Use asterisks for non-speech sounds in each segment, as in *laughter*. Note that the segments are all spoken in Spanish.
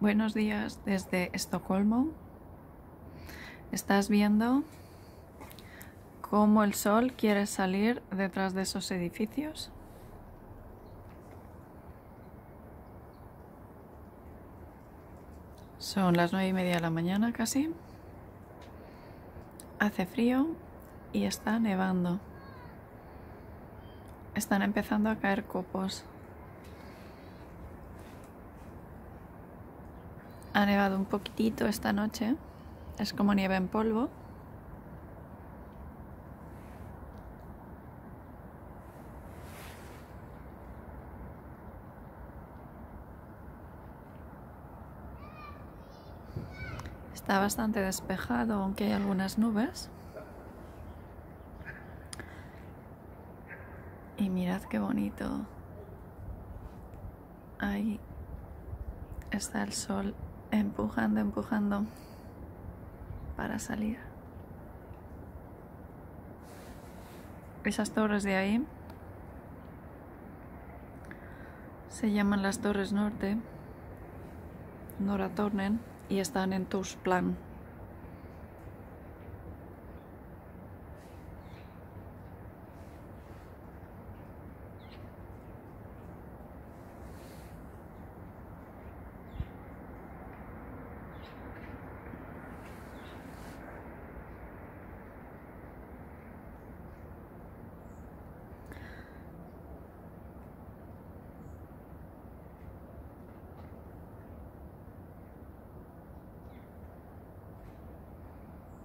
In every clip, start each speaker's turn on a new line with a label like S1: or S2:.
S1: Buenos días desde Estocolmo. Estás viendo cómo el sol quiere salir detrás de esos edificios. Son las nueve y media de la mañana casi. Hace frío y está nevando. Están empezando a caer copos. Ha nevado un poquitito esta noche. Es como nieve en polvo. Está bastante despejado, aunque hay algunas nubes. Y mirad qué bonito. Ahí está el sol empujando, empujando para salir. Esas torres de ahí se llaman las Torres Norte, Noratornen, y están en Plan.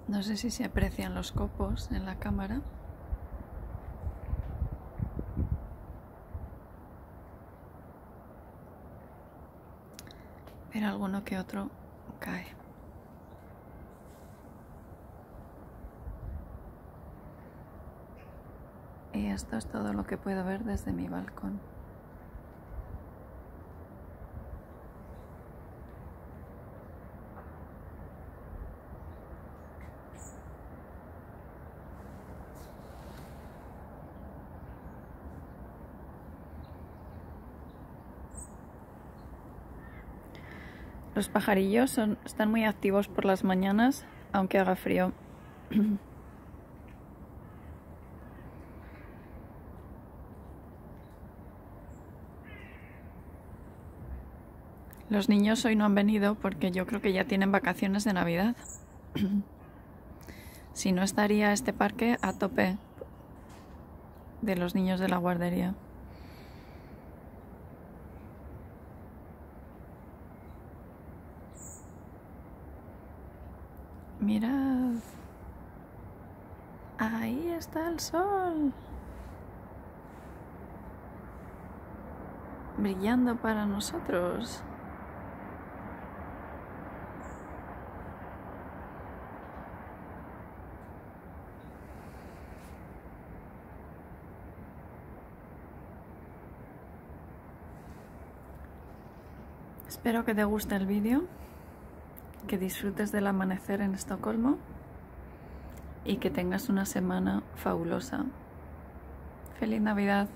S1: No sé si se aprecian los copos en la cámara. Pero alguno que otro cae. Y esto es todo lo que puedo ver desde mi balcón. Los pajarillos son, están muy activos por las mañanas, aunque haga frío. Los niños hoy no han venido porque yo creo que ya tienen vacaciones de Navidad. *clears throat* si no estaría este parque a tope de los niños de la guardería. Mirad. Ahí está el sol. Brillando para nosotros. Espero que te guste el vídeo que disfrutes del amanecer en Estocolmo y que tengas una semana fabulosa. Feliz Navidad.